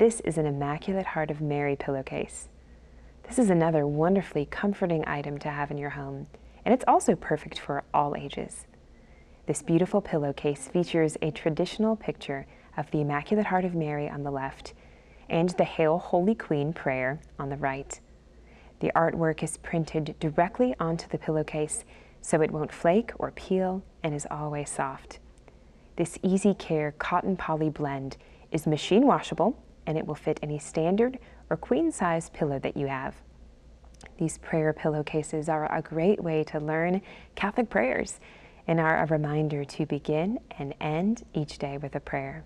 this is an Immaculate Heart of Mary pillowcase. This is another wonderfully comforting item to have in your home, and it's also perfect for all ages. This beautiful pillowcase features a traditional picture of the Immaculate Heart of Mary on the left and the Hail Holy Queen prayer on the right. The artwork is printed directly onto the pillowcase so it won't flake or peel and is always soft. This Easy Care cotton poly blend is machine washable and it will fit any standard or queen size pillow that you have. These prayer pillowcases are a great way to learn Catholic prayers and are a reminder to begin and end each day with a prayer.